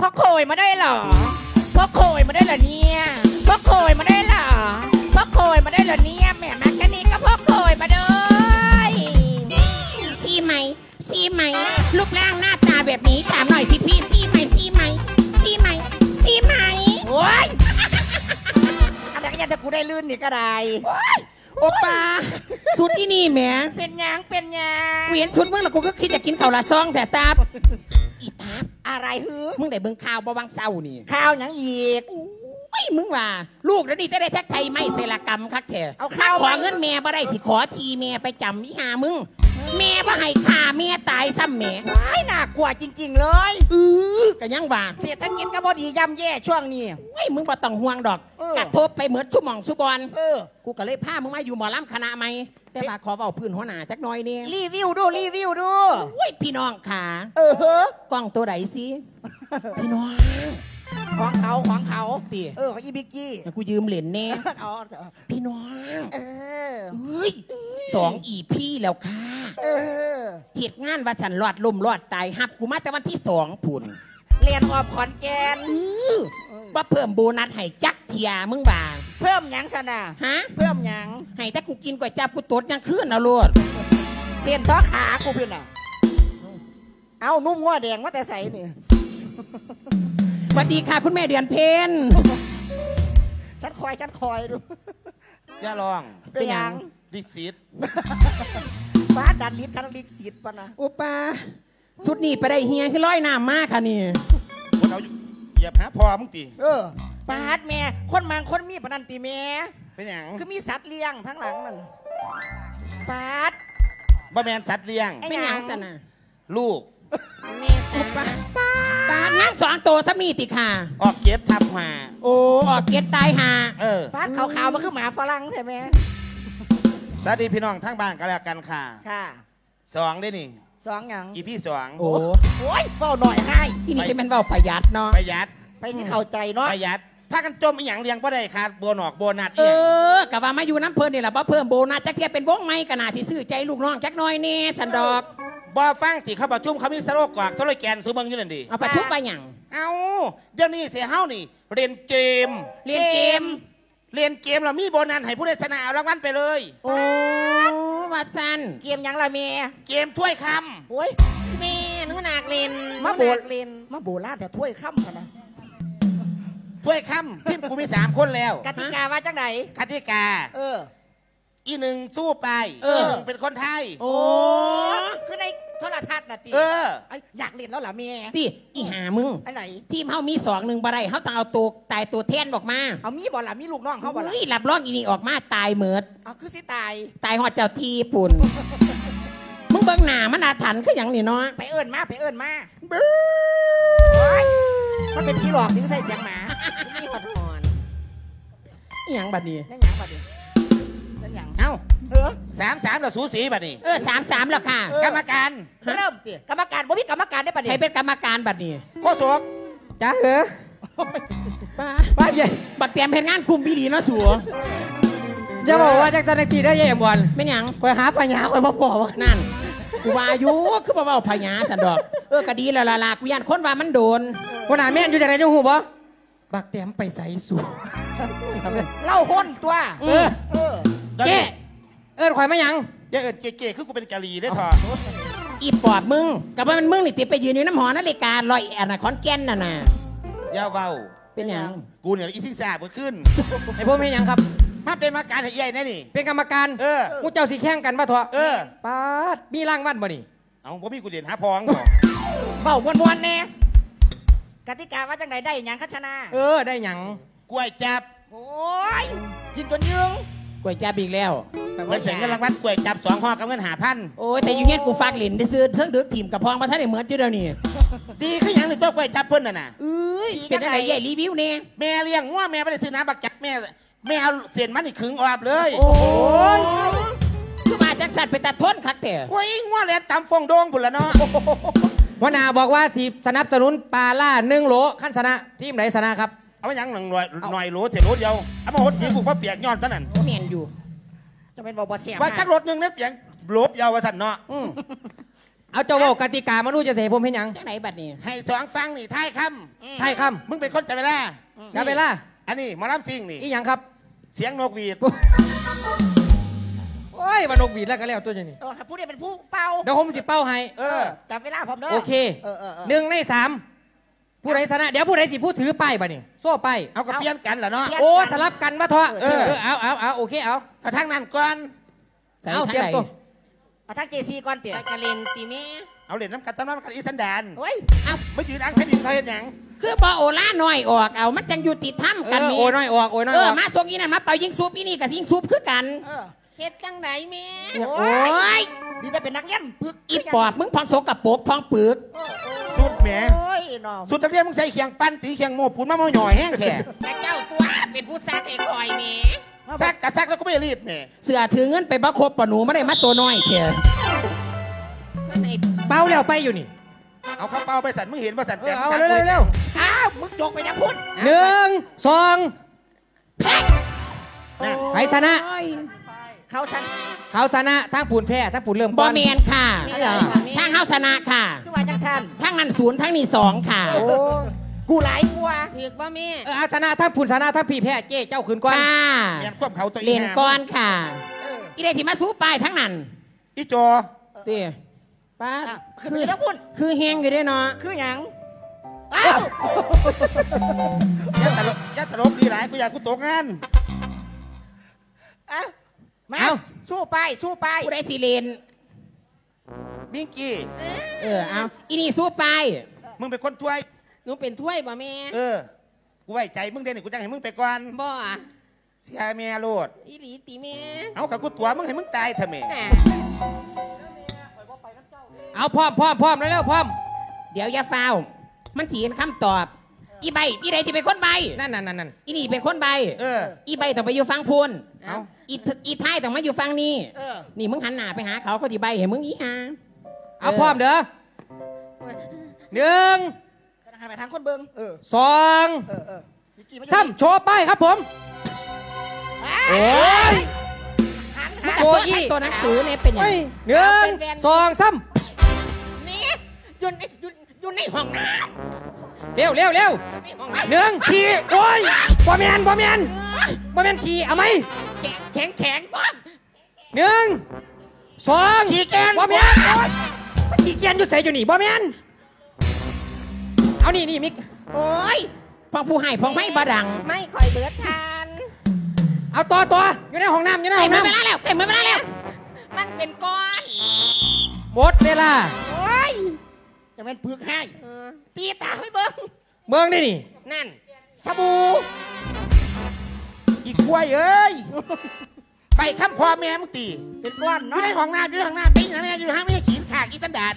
พ่อโคยมาได้เหรอพ่อโคยมาได้เหรอเนี่ยพ่อโคยมาได้เหรอพ่อโคยมาได้เหรอเนี่ยแหม่มาแค่นี้ก็พ่อโคยมาเลยซีไหมซีไหมรูปร่างหน้าตาแบบนี้ถามหน่อยสิพี่ซีไหมซีไหมซีไหมซีไหมโอ้ยอะไรก็ยังจะกูได้ลื่นนี่ก็ได้โอปาสุดที่นี่แหมเป็นหยังเป็นหยังกูเห็นชุดมึงแล้วกูก็คิดจะกินข้าวละซองแต่ตาบ อีตาบอะไรฮือมึงได้เบิ่งข่าวบ่วังเศร้านี่ข้าวหยังอีกไอ้ยมึงว่า ลูกแล้วนี่จะได้แท็กไทยไม่เสรกรรมคักแท้เอาข้าวขอเงินแม่บ่ได้สิขอทีแม่ไปจำอีหามึง แม่บ่ให้ค่าแม่ตายซ้ำแม่ว้ายน่ากลัวจริง ๆ เลย เออก็ยังว่าเศรษฐกิจก็บ่ดีย่ำแย่ช่วงนี้ ไอ้ยมึงบ่ต้องห่วงดอกเออ กระทบไปเหมือนชุหมองสุบอลเออ กูก็เลยพามึงมาอยู่หมอลำคณะใหม่แต่ว่าขอเว้าพื้นหัวหน้าจักหน่อยนี่รีวิวดูรีวิวดู โอ้ยพี่น้องขาเออเฮ้อกล้องตัวไหนสิพี่น้อง ของเขาของเขาปีเออของอีบิกกี้กูยืมเหรียญแน่เอาพี่น้องเออเฮ้ยสองอีพี่แล้วค่ะเออเหตุงานว่าฉันรอดลมรอดตายฮับกูมาแต่วันที่สองผุนเรียนออบขอนแก่นว่าเพิ่มโบนัสให้จักเทียมึงบ่าเพิ่มหยังสนะฮะเพิ่มหยังให้แต่กูกินก๋วยจับกูตดยังขึ้นเอาโลดเส้นท้อขากูพี่น่ะเอานุ่มง้อแดงว่าแต่ใส่นี่ สวัสดีค่ะ คุณแม่เดือนเพนฉันคอยฉันคอยดูอย่าลอง เป็นหยังดิสิตฟ้าดันลิฟทั้งลิฟสิทธิ์ปะนะโอปาสุดนี่ไปได้เฮียคือร้อยน้ำมากค่ะนี่คนเอาอยู่เหยียบหาพอมึงตีเออปาดแม่คนมังคนมีปนันติแม่เป็นหยังคือมีสัตว์เลี้ยงทั้งหลังมันปาดบ่แมนสัตว์เลี้ยงไอ้เป็นหยังสนะลูก ปาปานั่งสองตัวสมีติค่ะ ออกเก็บทับหาโอ้ออกเกียรตายหาเออปาดขาวๆมันคือหมาฝรั่งใช่ไหมสวัสดีพี่น้องทั้งบ้านกันแล้วกันค่ะ ค่ะสองได้นี่สองหยังอีพี่สองโอ้โอ้ยเบาหน่อยให้ที่นี่จะเป็นเบาประหยัดเนาะประหยัดไปสิเข้าใจเนาะประหยัดพากันจมอีหยังเลี้ยงบ่ได้ขาดโบนอกโบนัสเออีหยังอกะว่ามาอยู่น้ำเพลินนี่แหละบ่เพิ่มโบนัสจักเทียเป็นวงไม้กะนาที่ซื้อใจลูกน้องจักหน้อยเน่ฉันดอก บ่ฟังที่เขาประชุมเขามีสโลกกวากสโลแกนสูเบิงอยู่นั่นดิเอาไปทุบไปหยังเอาเดี๋ยวนี้เสียเฮานี่เรียนเกมเรียนเกม เรียนเกมเรามีโบนัสให้ผู้ได้ชนะเอารางวัลไปเลย โอ้วัดสันเกมหยังละเมียเกมถ้วยคโอ้ยแม่หนูหนักเล่นมาโบเล่นมาโบราณแต่ถ้วยค่ำกันนะำถ้วยคำทีมกูมีสามคนแล้วกติกาว่าจังไหนกติกา เออ อีหนึ่งสู้ไปเอออีหนึ่งเป็นคนไทย โอ้คือในโทรทัศน์น่ะติเออ ไอยอยากเล่นแล้วเหรอเมียที่อีหามึง อันไหน ทีมเฮามีสองหนึ่งบ่ได้เฮาต้องเอาตัวตายตัวแทนออกมาเอามีบอลล่ะมีลูกน้องเขาบอลล่ะเฮ้ยรับรองอีนี่ออกมาตายเหมิด เอาคือสิตาย ตายหอดเจ้าทีปุ่น มึงเบิ่งหน้ามันอาถรรพ์คือหยังนี่เนาะไปเอิญมาไปเอิญมาโอ๊ยมันเป็นที่หลอกถึงใส่เสียงหมา นี่หอดหอน อีหยังบัดนี้ นั่นหยังปะเดี๋ยวนั่นหยัง เอ้าเออสามสามเราสูสีบัดนี้เออสามสามแล้วค่ะเออกรรมการเริ่มติกรรมการบ่มีกรรมการได้ปะใครเดี๋ยวเป็นกรรมการบัดนี้โคศกจ้าเหรอป้าป้าใหญ่บักเตรียมเพนงานคุมพี่ดีเนาะสัวจะบอกว่าจากจันทร์จีได้ยังบอลเป็นหยังคอยหาปัญญาคอยมาบอกว่านั่นกูว่าอยู่คือบ่เว้าพญาสันดอกเออก็ดีแล้วล่ะล่ะกูย่านคนว่ามันโดนวันไหนาแม่นอยู่จากไหนเจ้าหูบ่บักแต้มไปใส่สูครับเพื่อนเล่าห้นตัวเออเออดี๋ยวเจ๊นี้ เอิ้นข่อยมาหยังอย่าเอินเก๋ๆคือกูเป็นกะลีได้อทออีปอบมึงกับว่ามันมึงนี่ติไปยืนอยู่น้ำหอนาฬิกาลอยอันน่ะขอนแก่นน่ะน่ะอย่าเว้าเป็นหยังกูเนี่ยอีซิงซาเบิดขึ้น ไอ้พวกไม่หยังครับ มาเป็นมาการให้ใหญ่แน่นี่ เป็นกรรมการเออ มูเจ้าสีแข่งกันป่ะทอะเออป้าดมีรางวัลบ่นี่เอาบ่มีกูเรียนหาพองบ่เบามวนวนๆแน่กติกาว่าจังไหนได้หยังคัชนา เออได้หยังกล้วยจับโอ้ยกินตัวยึง กวยจับอีกแล้ว เงินเสียเงินรางวัลกล้วยจับสองห่อกับเงินหาพันโอ้ยแต่อยู่เฮ็ดกูฝากหลินได้ซื้อเทิงดึกทีมกับพองมาท่านได้เหมือนอยู่เดี๋ยวนี้ดีขึ้นยังหนึ่งเจ้ากล้วยจับเพิ่นน่ะน่ะเอ้ยเป็นอะไรใหญ่รีวิวเนี่ยแม่เลี้ยงงัวแม่ไม่ได้ซื้อน้ำบักจับแม่แม่เอาเศษมันอีกครึ่งออบเลย โอ้ยคือมาจักสัตว์ไปตัดทนคักแต่โอ้ยงัวแลนตำฟองโดงพุ่นละเนาะ วันนาบอกว่าสีสนับสนุนปลาล่าหนึ่งโหลขั้นชนะทีมไหนชนะครับ เอาไว้ยังหนึ่งหน่อยหน่อยโหลเถอะโหลเดียวเอามาหดยิงกูเพราะเปียกย้อนตอนนั้นเมียนอยู่ จะเป็นบอกบ่เสียว่ามาจักรถหนึ่งเนี่ยเปียกโหลเดียวว่าท่านเนาะอืมเอาเจ้าบอกกติกามาดูจะเสียผมเห็นหยังจังไหนบัดนี้ให้สองฟังนี่ท้ายคไทยคำมึงเป็นคนจับเวลาำอย่าเวลาอันนี้หมอลำซิงนี่อีหยังครับ เสียงนกหวีดโอ้ยมานกหวีดแล้วก็แล้วตัวนี้เออผู้ใดเป็นผู้เป่าเดี๋ยวผมสิเป้าให้ เออจับเวลาผมเด้อโอเคเออเออเออหนึ่งในสามผู้ใดชนะ เดี๋ยวผู้ใดสิผู้ถือป้ายบ่นี่โซ่ป้ายเอากระเพี้ยนกันเหรอเนาะโอ้สลับกันมาเถอะเออเออเอาเอาเอาโอเคเอากระทั่งนั้นก่อนใส่เอาทางเตรียมไหนตัวเอาทักเจซีก่อนเตี๋ยกะเลนตีแม่เอาเหรียญน้ำกัดต้นน้ำกัดอีสันดานโอ้ยไม่ยืนอังแผ่นดินเขาเห็นหยังคือบ่โอล่าหน่อยออกเอามันจังอยู่ติดถ้ำเอกันอนี่โอ้ยน้อยออกโอ้ยน้อยเออออกมาส่งอีนั่นมาเป่ายิงซุปอีนี่กับยิงซุปคือกัน เออเฮ็ดจังไหนแม่โอ้ยมีแต่เป็นนักเรียนปึกอีปอบมึงพองโสกับปกพองปึกสุดแหมโอ้ยน้องสุดนักเรียนมึงใส่เคียงปั้นตีเคียงโม่ปูนมาโม่หน่อยแห้งแค่แต่เจ้าตัวเป็นผู้ซักไอ้คอยแม่ซักกะซักแล้วก็ไม่รีดแหม่เสือถือเงินไปบักครบปะหนูไม่ได้มาตัวน้อยเถอะนั่นไอ้เป้าแล้วไปอยู่นี่ เอาเข้าเป้าไปสั่นมึงเห็นว่าสั่นเอแจอกเอาเร็วเร็วเร็วอ้าวมึงจกไปนะพุ่นหนึ่งสองนั่นใครชนะโอ้ย เขาฉันเขาชนะทั้งปูนแพ้ทั้งปูนเริ่มบก่ออนแมนค่ะไม่ได้ค่ะแม่ทางเฮาชนะค่ะคือว่าจังสันทางนั้นศูนย์ทางนี้สองค่ะโอ้ยกูหลายกลัวถือกบ่แม่เออเอาชนะทั้งปูนชนะทั้งพี่แพ้เจ๊เจ้าขืนก่อนค่ะเรียนควบเขาตัวเล่นก้อนค่ะเอออีได้ที่มาสู้ปลายทั้งนั้นอีโจตีป้าอะคือไปทั้งพุ่นคือเฮงอยู่ด้วยเนาะคือหยังอ้าวยัดตลกยัดตลกดีหลายกูอยากกูตกงานอ้าว มาเอาสู้ไปสู้ไปผู้ได้ทีเลนบิงกี้ เออเอาอีนี่สู้ไปมึงเป็นคนถ้วย หนูเป็นถ้วยบ่แม่เออ กูไว้ใจมึงเด่นกูจะให้มึงไปก่อน บ่อะเสียเมียโลด อีหลีตีแม่เอากับกูตัวมึงให้มึงตายเถอะแม่น่ะเอาพร้อมพร้อมพร้อมแล้วเร็วพร้อม เดี๋ยวอย่าฟาว มันถีนคำตอบ อีใบอีใดที่เป็นคนใบนั่นนั่นนั่นนั่นอีนี่เป็นคนใบเออ อีใบต้องไปอยู่ฟังพูนเอาอีทอีท้ายต้องมาอยู่ฟังนี่เออ นี่มึงหันหน้าไปหาเขาเขาดีใบเห็นมึงอีหา เอาพร้อมเด้อหนึ่งธนาคารไปทางคนเบิงเออ สองเออเออวิกกี้มาซ้ำโชว์ป้ายครับผม โอ้โอ้ยหันมึงหันกระโอ้โซยนตัวหนังสือเนี่ยเป็นอย่างเฮ้ยหนึ่งสองซ้แม่อยู่ในอยู่อยู่ในห้องน้ำ เร็วเร็วเร็วำในห้องน้หนึ่งขี่โอ้ยบ่แมนบ่แมนบ่แมนขี่เอาไหมำแข็งแข็งแข็งบ้างหนึ่งสองขี่แกนบ่แมนมันขี่แกนอยู่ใส่อยู่นี่บ่แมนเอานี่นี่มิกโอ้ยพองผู้ให้พองไม่บาดัง ไม่คอยเบิดทาน เอาต่อต่ออยู่ในห้องน้ำอยู่ในไก่ห้องมือน้ไปแล้วไก่มือไปแล้ว มันเป็นก้อนำหมดเวลาโอ้ยจะเป็นปึกให้เออ ตีตาไม่เบิงเมืองนี่นี่ นั่น สบู่อีกกล้วยเอ้ย ไปข้ามพ่อแม่มึงตีเป็นก้อนอยู่เนาะในห้องน้ำอยู่ในห้องน้ำตีอย่างนี้อยู่ห้างไม่ให้ขีนขากอีสันดาน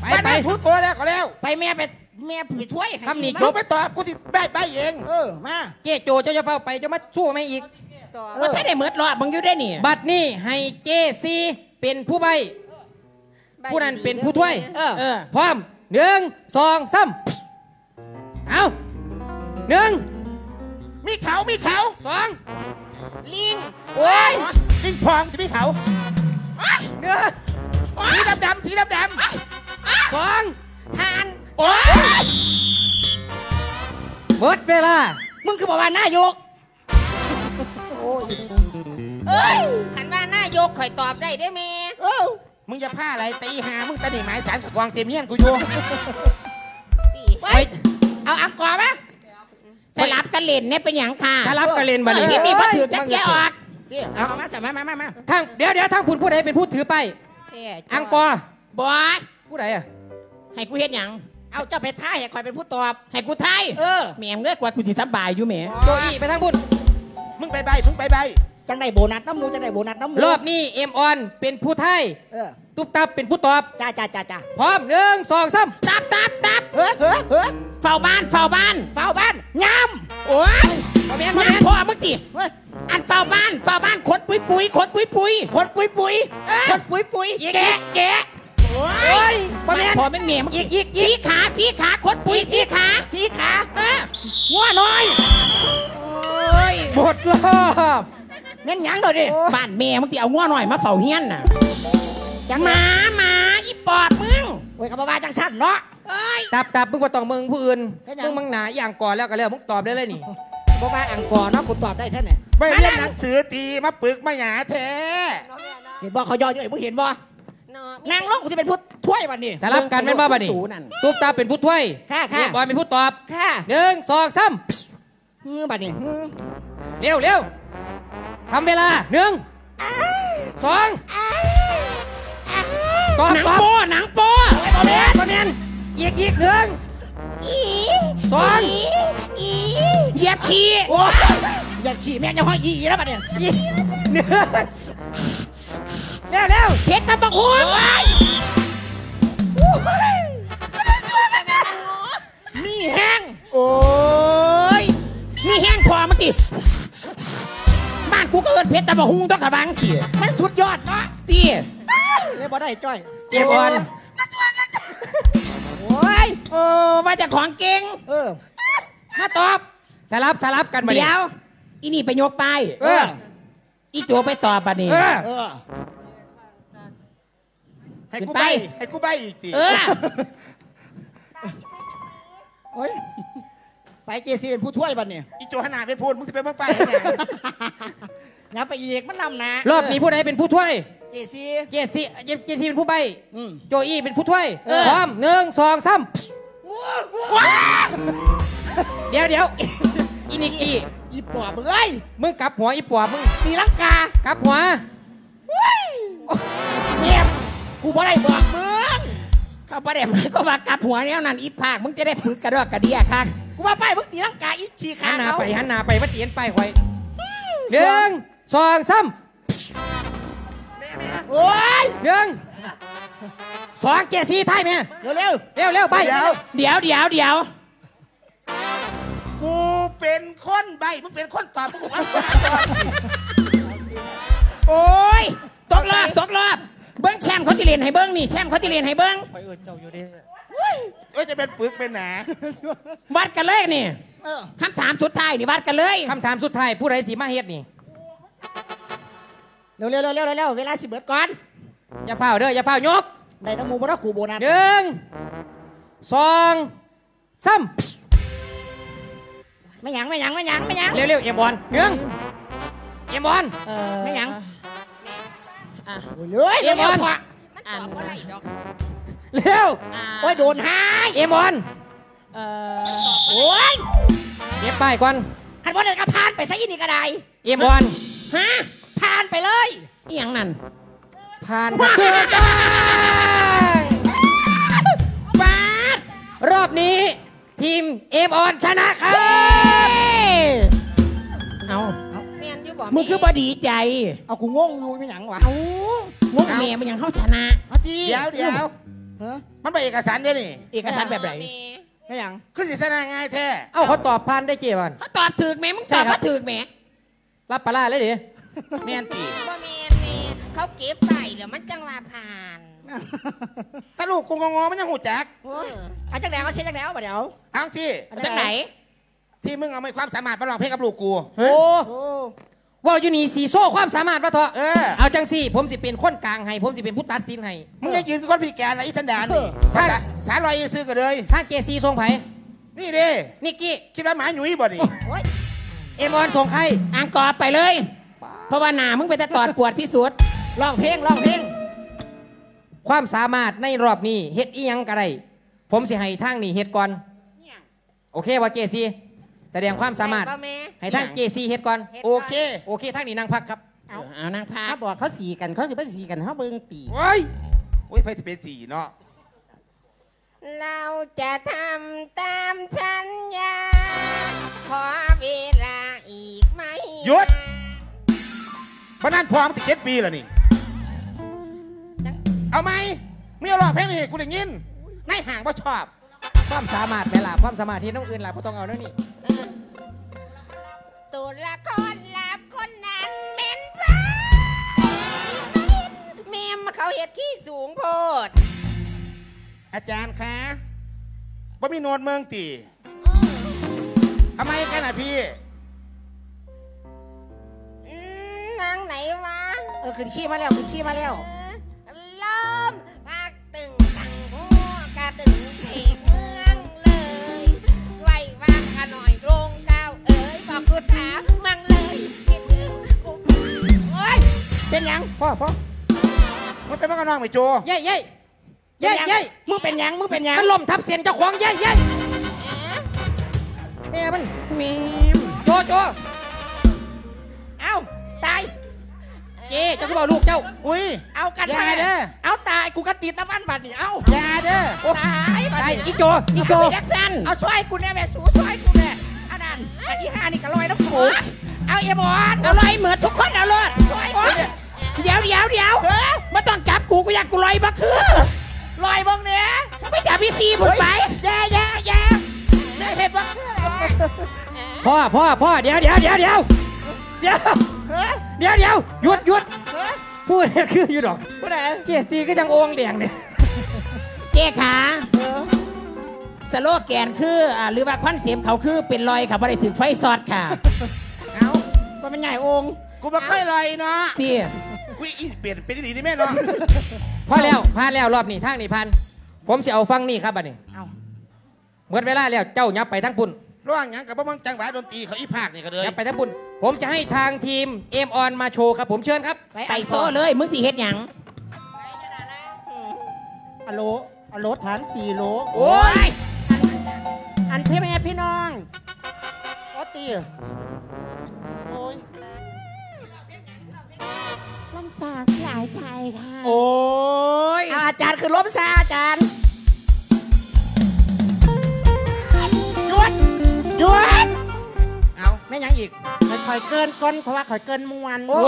ไปไปไปไปพูดตัวแล้วก็แล้วไปแม่ไปแม่ไปถ้วยให้คำนี้ลงไปตอบกูสิได้ไปเองเออมาเจ๊โจเจ้าจะเฝ้าไปเจะมาสู้ไม่อีก ต่อว่าถ้าได้เมิดรอดมึงอยู่ได้นี่บัตรนี่ให้เจซีเป็นผู้ใบผู้นั้นเป็นผู้ถ้วย เออเออพร้อม หนึ่งสองสามเอาหนึ่งมีเขา มีเขาสองลิงโอ้ยลิงพองจะมีเขาหนึ่งสีดำดำๆสีดำดำสองทานโอ้ยหมดเวลา มึงคือบอกว่าหน้ายกเอ้ยขันว่าหน้ายกคอยตอบได้ได้แม่เออ มึงจะผ้าอะไรตีหามึงตะหนีหมายสารกับกองเต็มเฮียนกูอยู่ตีไปไปเอาอังกอร์ไหมสลับกันเล่นเนี่ยเป็นอย่างค่ะจะรับกระเลนบัตรที่มีพระถือจักแกออกเอาเอามาใส่มามามามาทั้งเดี๋ยวเดี๋ยวทั้งผู้ผู้ใดเป็นผู้ถือไปายแพ้อังกอร์บอยผู้ใดอะให้กูเฮ็ดหยังเอาเจ้าไปท่ายให้คอยเป็นผู้ตอบให้กูไทยเออแหม่มเงือกกว่ากูสิสบายอยู่แหม่โจอี้ไปทั้งบุญมึงไปใบมึงไปใบ จังได้โบนัสน้ำมูจังได้โบนัสน้ำมูรอบนี้เอ็มออนเป็นผู้ไทยเออตุ๊บตับเป็นผู้ตอบจ้าจ้าจ้าจ้าพร้อมหนึ่งสองสามตับตับตับเฮ้ยเฮ้ยเฮ้ยเฝ้าบ้านเฝ้าบ้านเฝ้าบ้านยโอ้ยำแม่มาแม่พ่อมึงติเฮ้ยอันเฝ้าบ้านเฝ้าบ้านขนปุยปุยขนปุยปุยคนปุยปุยเออคนปุยปุยแกะแกะโอ้ยบ่แม่นพ่อเป็นแม่มึงอีกอีกสีขาสีขาขนปุยสีขาสีขาเออหัวน้อยโอ้ยหมดรอบ แม่นหยังเดี๋ยวดิบ้านแม่มึงติเอาง้อหน่อยมาเฝ้าเฮียนน่ะหมาหมาอีปอบมึงโอ้ยกับว่าจังสั้นเนาะ เอ้ย ตับตับมึงมาต้องมึงผู้อื่นแค่หยังมึงมึงหนาอย่างก่อนแล้วก็แล้วมึงตอบได้เลยนี่ บ่ว่าอังกอร์เนาะกูตอบได้แท้เนี่ยไม่เรียนหนังสือตีมาปึกมาหยาแท้เห็นบ่เขาย่อเยอะมึงเห็นบ่เนาะนางลงกูจะเป็นผู้ถ้วยวันนี้สลับกันแม่นบ้าบัดนี่สูนั่น ตุ๊บตาเป็นผู้ถ้วยค่ะค่ะ เรียบอยเป็นผู้ตอบค่ะ หนึ่งสองสามฮือบัดนี้ฮือเร็วเร็ว ทำเวลาหนึ่งสองตอบหนังตอบโป้หนังโป้ไอ้บ่แม่นบ่แม่นอีกอีกหนึ่งอีสองอีเหยียบขี้โอ้ยอย่าขี้แม่งจะห้อยอีแล้วบัดเนี่ยอีกหนึ่งเร็วเร็วเพชรตะบักหัวมีแห้งโอ้ยมีแห้งพอมันติบ้าน กูก็เอินเพชรตะบักหุงต้องกระบังสิมันสุดยอดเนาะตีเลยบ่ได้จ้อยเจ็บออนโอ้ยโอ้มาจากของเก่งเออมาตอบสลับสลับกันมาเดี๋ยวอีนี่ไปยกไปเอออีโจไปตอบปะนี่เออเออให้ขึ้กูนใบไปให้กูใบอีกตีเออโอ้ย ไปเจซีเป็นผู้ถ้วยบัดเนี่ยอีโจหนาไปพูดมึงจะไปเมื่อไปให้ไงอย่าไปอีกมันลำนะรอบนี้ผู้ใดเป็นผู้ถ้วย เจซี เจซีเจซีเป็นผู้ใบอืม โจอี้เป็นผู้ถ้วยเออ พร้อมหนึ่งสองสามเดี๋ยวเดี๋ยวอีนิกกี้อีปอบเอ้ยมึงกลับหัวอีปอบมึงตีลังกากลับหัวเมียกูบ่ได้บอกมึงเขาประเด็นก็ว่ากลับหัวแนวนั้นอีภาคมึงจะได้ฝึกกระดอกกระเดียคัก กูว่าไปมึงตีลังกาอีขี้หัขานหน้าเขาไปหันหน้าไปมาเจียนไปคอยหนึ่งสองสามโอ้ยหนึ่งสองเจซีไทยแม่เร็วเร็วเร็วเร็วไปเดี๋ยวเดี๋ยวเดี๋ยวเดี๋ยวกูเป็นคนใบมึงเป็นคนตอบมึงเอาโอ้ยตกรอบตกรอบเบิ้งแชมป์เขาที่เรียนให้เบิ้งนี่แชมป์เขาที่เรียนให้เบิ้งเอ้ย จะเป็นปึกเป็นหนาวัดกันเลยนี่เออคำถามสุดท้ายนี่วัดกันเลยคำถามสุดท้ายผู้ใดสีมาเฮ็ดนี่เร็วเร็วเร็วเร็วเร็วเวลาสิเบิดก่อน อย่าเฝ้าเด้ออย่าเฝ้ายกได้น้ำมูบ่ได้กูโบนัสหนึ่งสองสามไม่หยังไม่หยังไม่หยังไม่หยังเร็วเร็วเอ็มบอลหนึ่งเอ็มบอลไม่หยังอะโอ้ยเร็วเอ็เร็วมบอลเร็วพอมันตอบว่าได้ดอก เร็วโอ้ยโดนหายเอ็มบอลโอ้ยเก็บป้ายก่อนคันว่าเดินกระพานไปซะยี่นี่ก็ได้เอ็มบอลฮะผ่านไปเลยอีหยังนั่นผ่านก็คือได้ปาดรอบนี้ ทีมเอ็มออนชนะครับเอาแม่นอยู่บ่มึงคือบอดีใจ เอากูงงอยู่ไม่หยังวะเอางงแม่มันยังเข้าชนะเอาจีเดี๋ยวเดี๋ยวเฮ้ยมันเป็นเอกสารเด้นี่เอกสารแบบไหนแม่ไม่หยังคือสิสนาง่ายแท้เอ้าเขาตอบผ่านได้เจบอลเขาตอบถูกแม่มึงตอบใช่ครับว่าถูกแม่รับปลาร้าเลยดิแม่นตีบ่แม่นแม่เขาเก็บไปแล้วมันจังว่าผ่านถ้าลูกกูงงๆมันยังหูจักเออเอาจังแดงเอาเช็ดจังแดงเอาปะเดี๋ยวทั้งที่เอาจากไหนที่มึงเอาไม่ความสามารถมาลองเพลงกับลูกกูโอ้โอ้ ว่าอยู่นี่สีโซ่ความสามารถวะเถอะเออ เอาจังสี่ ผมสิเป็นคนกลางให้ ผมสิเป็นผู้ตัดสินให้ มึงยังยืนกับคนพิการอะไรอีสันดานนี่ภาษาสาลอยซื้อกันเลย ถ้าเจซีทรงไผนี่ดินิกกี้ คิดว่าหมาหนุ่ยบ่นี่โอ้ยเอ็มออนส่งใครอ่างกอบไปเลย เพราะว่าหนามึงเป็นแต่ตอดปวดที่สุดร้องเพลงร้องเพลง ความสามารถในรอบนี้เฮ็ดอีหยังก็ได้ผมสิให้ทางนี่เฮ็ดก่อน โอเคว่าเจซี แสดงความสามารถได้บ่แม่ ให้ทางเจซีเฮ็ดก่อนฮ็ดโอเค โอเคทางนี้นั่งพักครับ เอาเอานางพาถ้าบอกเขาสีกันเขาสิไปสีกันเขาเบิ่งตีโอ้ยโอ้ยไพ่สิเป็นสี่เนาะเราจะทำตามสัญญา ขอเวลาอีกไม่หยุดนานเพราะนั้นพร้อมติเจ็ดปีแล้วนี่ เอาไหมไม่เอาหรอกเพลงนี่กูได้ยินนายห่างบ่ชอบ ความสามารถแม่ล่ะความสามารถที่น้องอื่นล่ะบ่ต้องเอาเนั่นนี่เออตัวละครลับคนนั้นเป็นไผเมมเขาเฮ็ดขี้สูงโพด อาจารย์คะบ่มีโนวดเมืองตีทำไมกันอะพี่อืมนางไหนวะเออขึ้นขี้มาแล้วขึ้นขี้มาแล้ว สุดขามังเลยคิดถึงกูเฮ้ยเป็นหยังพ่อพ่อมันเป็นมันก็น้องไม่โจเย้เย้เย้เย้มึงเป็นหยังมึงเป็นหยังมันล่มทับเสียนเจ้าของเย้เย้แม่มันมีมโจโจเอ้าตายเจ๊เจ้าก็บอกลูกเจ้า อุ้ยเอากันอย่ามาเด้อ เอาตายกูก็ติดน้ำมันบัดนี่เอ้าอยาเด้อตายบัดไอ้นี่อีโจอีโจเอาไปดักซันเอาช่วยกูแน่แม่สูช่วยกูแน่อันนั้นอันที่ห้านี่ก็ลอยน้ำกูเอาเอมอนเอาลอยเหมือนทุกคนเอาเลยช่วยกูเดี๋ยวเดี๋ยวเดี๋ยวมาต้องจับกูกูอยากกูลอยบักคือลอยเบิ่งเนี่ยไม่จับพี่ซีบุญไปแย่แย่แย่ได้เห็นปะพ่อพ่อพ่อเดี๋ยวเดี๋ยวเดี๋ยวเดี๋ยวเดี๋ยวเฮ้ยเดี๋ยวเดี๋ยวหยุดหยุดเฮ้ยพูดเนี่ยคืออยู่ดอกผู้ใดเกียรติซีก็ยังโองแดงเนี่ยเจ๊ขา สโลแกนคืออ่าหรือว่าคอนเซปต์เขาคือเป็นรอยค่ะบ่ได้ถึงไฟซอดค่ะเอาว่าเป็นใหญ่องค์กูบ่เคยลอยเนาะเตี้ยอุ้ยอีเปลี่ยนเป็นดีดีแม่เนาะพอแล้วพาแล้วรอบนี้ทางนี้พัน ผมจะเอาฟังนี่ครับบัดนี้เอาหมดเวลาแล้วเจ้ายับไปทั้งปุ่นระหว่างหยังกับบ่มันจังหวะดนตรีเขาอีภาคนี่ก็เลยยับไปทั้งปุ่นผมจะให้ทางทีมเอมออนมาโชว์ครับ ผมเชิญครับไปโซ่เลยมึงสิเฮ็ดหยังอโลอโลฐานสี่โลโอ้ยอั นพี่แม่พี่น้องโอตีโอ้ยลำสาหลายใจค่ะโอ้ยเอาอาจารย์คือล้มซาอาจารย์หยุดหยุดเอาไม่ยังอีกคอยๆเกินก้นเพราะว่าคอยเกินมวนโอ้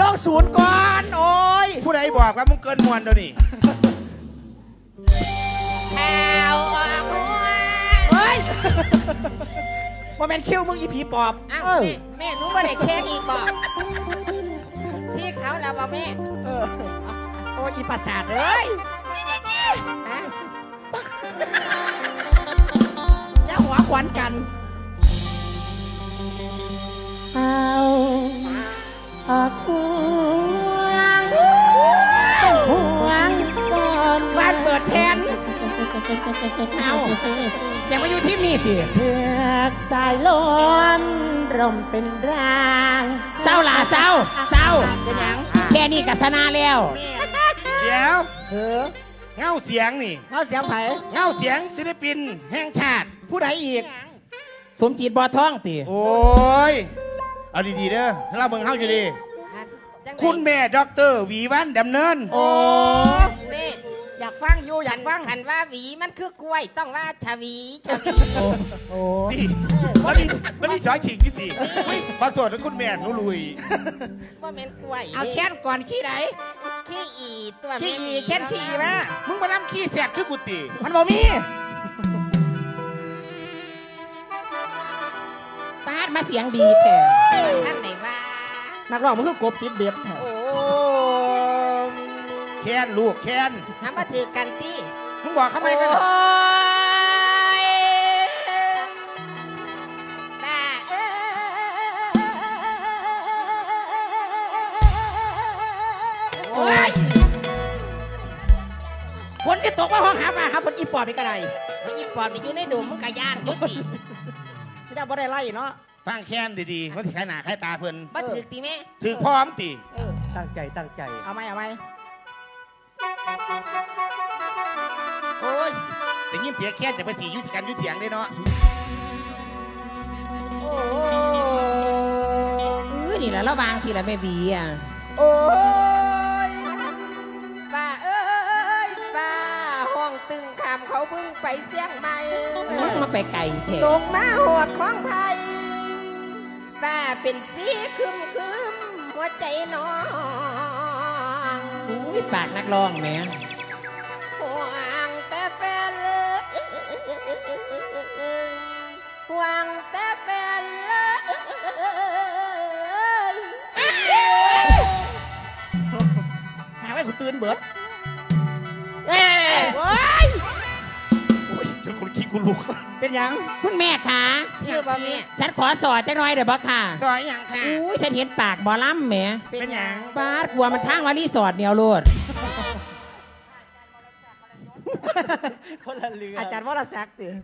ลงศูนย์ก่อนโอ้ยผู้ใดบอกว่ามึงเกินมวลเดี๋ยวนี้ข่าวออกหัวเฮ้ ยว่าเป็นคิวมึงอีผีปอบเอ้าแม่แม่หนูว่าได้แค่นี้บอกที่เขาเราบอกแม่เออโอ้ยอีประสาทเอ้ยฮะอย่าหัวขวัญกัน เอาออกห่วงห่วงบนบ้านเปิดแทน เอาอย่ามาอยู่ที่นี่ติเพือกสายลมรมเป็นรางเศร้าหล่ะเศร้าเศร้าเป็นหยังแค่นี้ก็สนาแล้วเดี๋ยวเออเงาเสียงนี่เอาเสียงไผ่เงาเสียงศิลปิน แห่งชาติ ผู้ใดอีก สมจิตบ่อท้องติโอ้ย เอาดีๆเด้อเราเบิ่งเฮาอยู่ดีอะจังใดคุณแม่ด็อกเตอร์หวีวันดำเนิน โอ้แม่ อยากฟังอยู่อยากฟังคันว่าหวีมันคือกล้วยต้องว่าชาวีชาวี โอ้นี่วันนี้วันนี้จอยฉิงที่สี่ขอโทษนะคุณแม่หนูลุยว่าเป็นกล้วยเอาแค้นก่อนขี้ไหนขี้อีตัวขี้แม่อีแค้นขี้มามึงมาน้ำขี้แสกคือกุฏิมันบ่มีปาดมาเสียงดีแต่ท่านไหนว่านักร้องมันคือกบติดเบ็ดแท้โอ้ แค้นลูกแค้นทำมาถือกันตีมึงบอกเขาไหมกันโอ้ยป้าเอ้ยโอ้ยฝนจะตกมาห้องหาปลาหาฝนอีปอบอีกกระไดไอ้อีปอบนี่อยู่ในดุมมึงกะย่านอยุติเจ้าบ่ได้ไล่เนาะฟังแค้นดีๆมันสิขายหน้าขายตาเพิ่นมาถือตีแม่ถือพร้อมติเออตั้งใจตั้งใจ เอาไหมเอาไหม โอ้ยแต่ยินเสียงแค้นจะไปสียุติกันยุติเถียงได้เนาะโอ้เออนี่แหละระวางสิละแม่บีอะโอ้ยป้าเอ้ยป้าห้องตึงคำเขาเพิ่งไปเสียงใหม่มึงมาไปไก่เถลอะงมาหอดของไทยฝ้าเป็นสีคึมคึมหัวใจน้องอุ้ย ปากนักร้องแหม่ห่วงแต่แฟนเลยห่วงแต่แฟนเลยหาไว้กูตื่นเบิดเอ้ย กูลุกเป็นหยังคุณแม่คะชื่อบ่แม่ฉันขอสอดจังหน่อยเดี๋ยวบ่ค่ะซอยอย่างค่ะอุ้ยฉันเห็นปากบอลำแหมเป็นหยังบาดกลัวมันทางวารีสอดเหนียวโลดคนละเรืออาจารย์วรศักดิ์ตื่น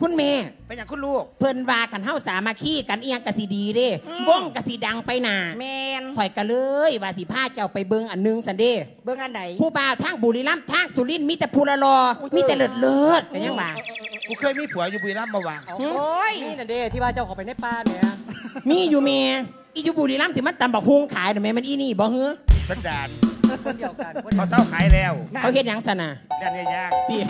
คุณแม่เป็นอย่างคุณลูก เพิ่นว่ากันเฮาสามัคคีกันเอียงกะสิดีเด้วงกะสิดังไปหนาแมนข่อยก็เลยว่าสิพาเจ้าไปเบิ่งอันหนึงสันเด้เบิ่งอันใดผู้บ่าวทางบุรีรัมย์ทางสุรินทร์มีแต่ผู้ละรอมีแต่เลิศเลิศกันยังว่า กูเคยมีผัวอยู่บุรีรัมย์มาวางโอ้ยนี่น่ะเด้ที่ว่าเจ้าเขาไปในป่าเนี่ยมีอยู่แม่อีอยู่บุรีรัมย์ที่มันตำบักฮุงขายน่ะแม่มันอีนี่บ่เฮ้อเป็นด่านคนเดียวกันคนเขาเศร้าขายแล้วเขาเฮ็ดหยังซะน่ะด่านยากเตี้ย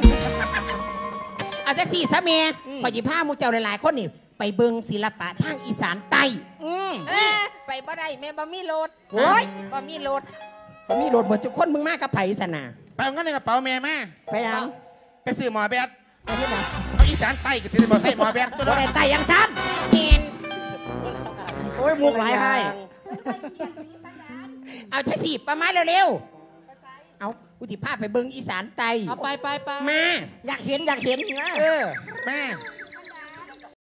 เอาจักสี่ซะแม่ข่อยสิพาหมู่เจ้าหลายๆคนนี่ไปเบิ่งศิลปะทางอีสานใต้อืมเอ้ยไปบ่ได้แม่บ่มีรถโอ้ยบ่มีรถเขามีรถหมดทุกคนมึงมากับไผซะน่ะๆไปเอาเงินในกระเป๋าแม่มาไปยังไปซื้อหมอแบดไปที่ไหนเอาอี สานใต้ก็ถือหมอใส่หมอแบดตัวบ่ละได้ไต่ยังสั้นแม่นโอ้ยมุกหลายให้เอาจักสี่ประมาณเร็วๆเอากูสิพาไปเบิ่งอีสานใต้เอาไปไปไปมา อยากเห็นอยากเห็นนะเออแม่